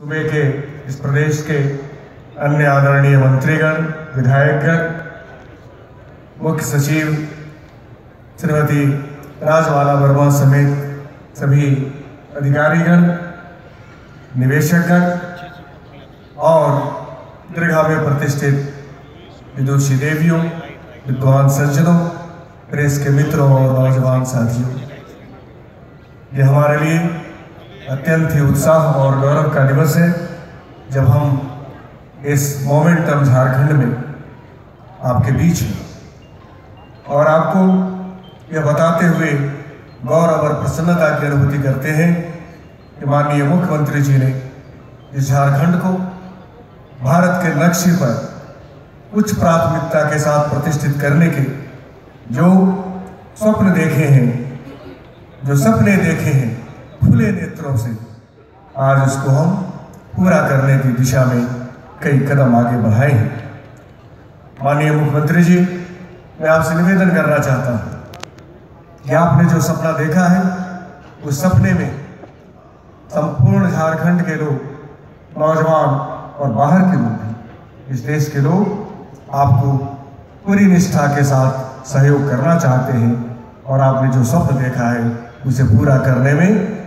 सूबे के, इस प्रदेश के अन्य आदरणीय मंत्रीगण, विधायकगण, मुख्य सचिव, श्रीमती राजवाला वर्मा समेत सभी अधिकारीगण, निवेशकगण और दीर्घा में प्रतिष्ठित विदुषी देवियों, विद्वान सज्जनों, प्रेस के मित्रों और नौजवान साथियों, ये हमारे लिए अत्यंत ही उत्साह और गौरव का दिवस है, जब हम इस मोमेंटम झारखंड में आपके बीच हैं और आपको यह बताते हुए गौरव और प्रसन्नता की अनुभूति करते हैं कि माननीय मुख्यमंत्री जी ने इस झारखंड को भारत के नक्शे पर उच्च प्राथमिकता के साथ प्रतिष्ठित करने के जो स्वप्न देखे हैं, जो सपने देखे हैं खुले नेत्रों से आज उसको हम पूरा करने की दिशा में कई कदम आगे बढ़ाए हैं। माननीय मुख्यमंत्री जी, मैं आपसे निवेदन करना चाहता हूँ कि आपने जो सपना देखा है, उस सपने में संपूर्ण झारखंड के लोग, नौजवान और बाहर के लोग इस देश के लोग आपको पूरी निष्ठा के साथ सहयोग करना चाहते हैं और आपने जो स्वप्न देखा है, उसे पूरा करने में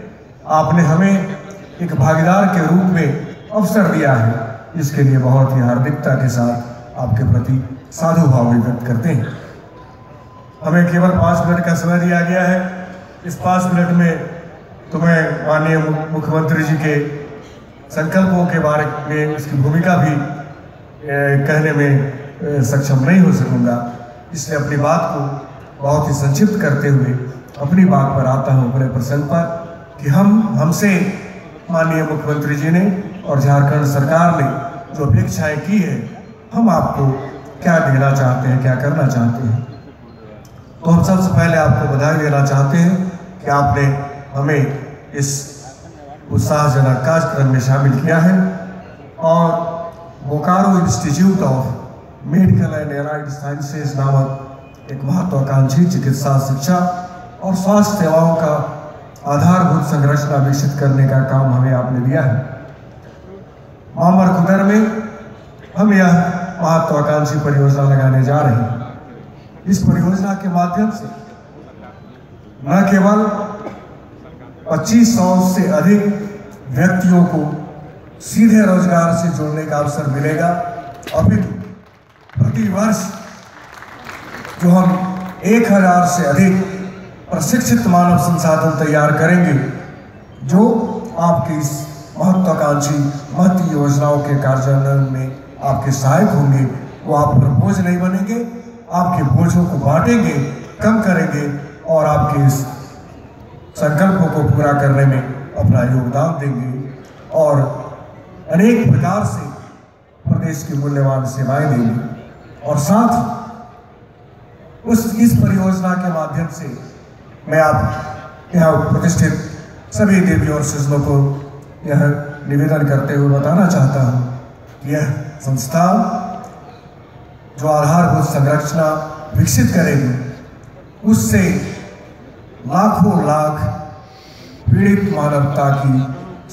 आपने हमें एक भागीदार के रूप में अवसर दिया है। इसके लिए बहुत ही हार्दिकता के साथ आपके प्रति साधु भाव व्यक्त करते हैं। हमें केवल पाँच मिनट का समय दिया गया है। इस पाँच मिनट में तुम्हें माननीय मुख्यमंत्री जी के संकल्पों के बारे में उसकी भूमिका भी कहने में सक्षम नहीं हो सकूँगा। इसलिए अपनी बात को बहुत ही संक्षिप्त करते हुए अपनी बात पर आता हूँ, अपने प्रसंग पर। कि हम, हमसे माननीय मुख्यमंत्री जी ने और झारखंड सरकार ने जो अपेक्षाएँ की है, हम आपको क्या देना चाहते हैं, क्या करना चाहते हैं? तो हम सबसे पहले आपको बधाई देना चाहते हैं कि आपने हमें इस उत्साहजनक कार्यक्रम में शामिल किया है और Bokaro institute of medical and allied sciences नामक एक महत्वाकांक्षी चिकित्सा शिक्षा और स्वास्थ्य सेवाओं का आधारभूत संरचना विकसित करने का काम हमें आपने दिया है। मामर कुदर में हम यह महत्वाकांक्षी परियोजना लगाने जा रहे हैं। इस परियोजना के माध्यम से न केवल 2500 से अधिक व्यक्तियों को सीधे रोज़गार से जोड़ने का अवसर मिलेगा, अपितु प्रति वर्ष जो हम 1000 से अधिक प्रशिक्षित मानव संसाधन तैयार करेंगे, जो आपकी इस महत्वाकांक्षी महत्व योजनाओं के कार्यान्वयन में आपके सहायक होंगे। वो आप पर बोझ नहीं बनेंगे, आपके बोझों को बांटेंगे, कम करेंगे और आपके इस संकल्पों को पूरा करने में अपना योगदान देंगे। और अनेक प्रकार से प्रदेश की मूल्यवान सेवाएँ देंगे। और साथ, उस, इस परियोजना के माध्यम से मैं आप यहाँ प्रतिष्ठित सभी देवियों और सजनों को यह निवेदन करते हुए बताना चाहता हूँ यह संस्था जो आधारभूत संरचना विकसित करेगी, उससे लाखों लाख पीड़ित मानवता की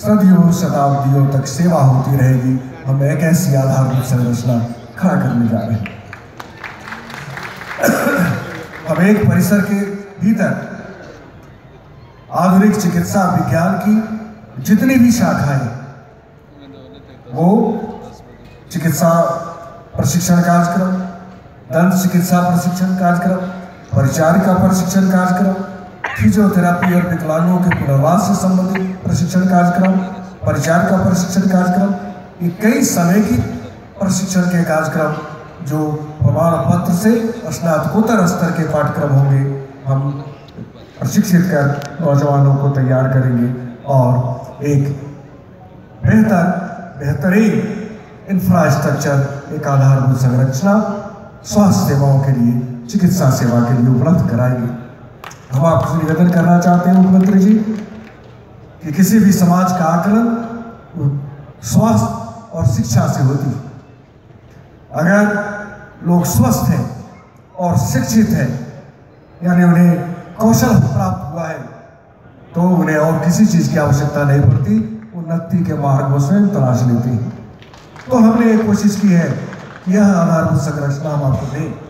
सदियों, शताब्दियों तक सेवा होती रहेगी। हम एक ऐसी आधारभूत संरचना खड़ा करने जा रहे हैं। हम एक परिसर के भीतर आधुनिक चिकित्सा विज्ञान की जितनी भी शाखाएँ, वो चिकित्सा प्रशिक्षण कार्यक्रम, दंत चिकित्सा प्रशिक्षण कार्यक्रम, परिचारिका प्रशिक्षण कार्यक्रम, फिजियोथेरापी और विकलांगों के पुनर्वास से संबंधित प्रशिक्षण कार्यक्रम, परिचारिका प्रशिक्षण कार्यक्रम, ये कई समय की प्रशिक्षण के कार्यक्रम जो प्रमाण पत्र से स्नातकोत्तर स्तर के पाठ्यक्रम होंगे। हम प्रशिक्षित कर नौजवानों को तैयार करेंगे और एक बेहतर, बेहतरीन इंफ्रास्ट्रक्चर एक आधारभूत संरचना स्वास्थ्य सेवाओं के लिए, चिकित्सा सेवा के लिए उपलब्ध कराएँगे। हम आपसे निवेदन करना चाहते हैं, मुख्यमंत्री जी, कि किसी भी समाज का आकलन स्वास्थ्य और शिक्षा से होती है। अगर लोग स्वस्थ हैं और शिक्षित हैं, यानी उन्हें कौशल प्राप्त हुआ है तो उन्हें और किसी चीज़ की आवश्यकता नहीं पड़ती, उन्नति के मार्ग से तलाश लेती। तो हमने कोशिश की है कि यह आधारभूत संरचना हम आपको दें।